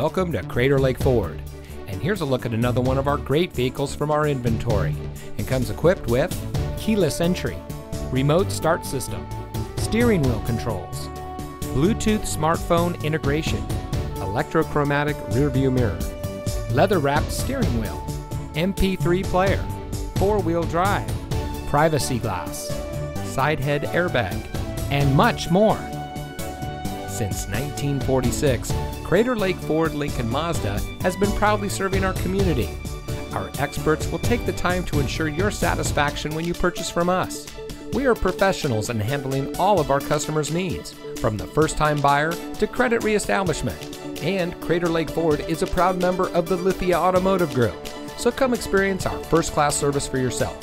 Welcome to Crater Lake Ford. And here's a look at another one of our great vehicles from our inventory. And comes equipped with keyless entry, remote start system, steering wheel controls, Bluetooth smartphone integration, electrochromatic rearview mirror, leather wrapped steering wheel, MP3 player, four wheel drive, privacy glass, side head airbag, and much more. Since 1946, Crater Lake Ford Lincoln Mazda has been proudly serving our community. Our experts will take the time to ensure your satisfaction when you purchase from us. We are professionals in handling all of our customers' needs, from the first time buyer to credit reestablishment. And Crater Lake Ford is a proud member of the Lithia Automotive Group. So come experience our first class service for yourself.